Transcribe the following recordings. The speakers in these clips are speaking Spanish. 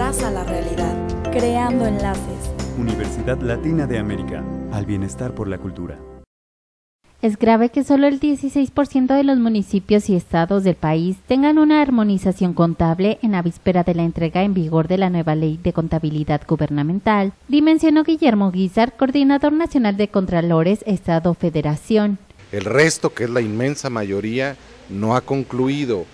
más a la realidad, creando enlaces. Universidad Latina de América, al bienestar por la cultura. Es grave que solo el 16% de los municipios y estados del país tengan una armonización contable en la víspera de la entrega en vigor de la nueva ley de contabilidad gubernamental, dimensionó Guillermo Guizar, coordinador nacional de Contralores Estado Federación. El resto, que es la inmensa mayoría, no ha concluido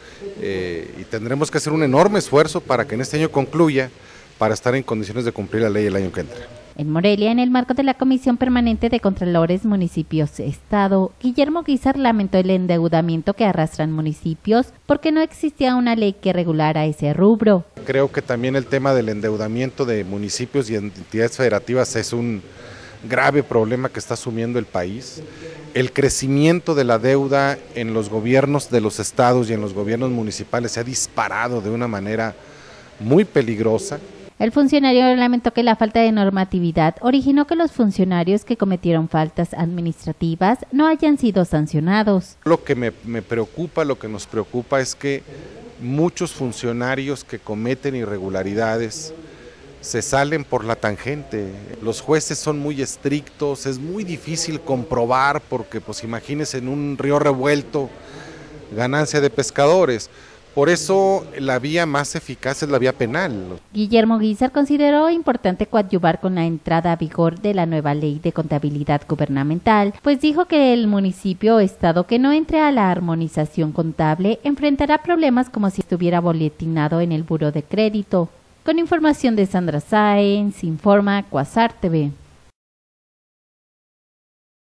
eh, y tendremos que hacer un enorme esfuerzo para que en este año concluya para estar en condiciones de cumplir la ley el año que entra. En Morelia, en el marco de la Comisión Permanente de Contralores Municipios Estado, Guillermo Guizar lamentó el endeudamiento que arrastran municipios porque no existía una ley que regulara ese rubro. Creo que también el tema del endeudamiento de municipios y entidades federativas es un grave problema que está asumiendo el país. El crecimiento de la deuda en los gobiernos de los estados y en los gobiernos municipales se ha disparado de una manera muy peligrosa. El funcionario lamentó que la falta de normatividad originó que los funcionarios que cometieron faltas administrativas no hayan sido sancionados. Lo que me, me, preocupa, lo que nos preocupa es que muchos funcionarios que cometen irregularidades se salen por la tangente. Los jueces son muy estrictos, es muy difícil comprobar porque pues imagínense en un río revuelto ganancia de pescadores. Por eso la vía más eficaz es la vía penal. Guillermo Guizar consideró importante coadyuvar con la entrada a vigor de la nueva ley de contabilidad gubernamental, pues dijo que el municipio o estado que no entre a la armonización contable enfrentará problemas como si estuviera boletinado en el buro de crédito. Con información de Sandra Sáenz, informa Cuasar TV.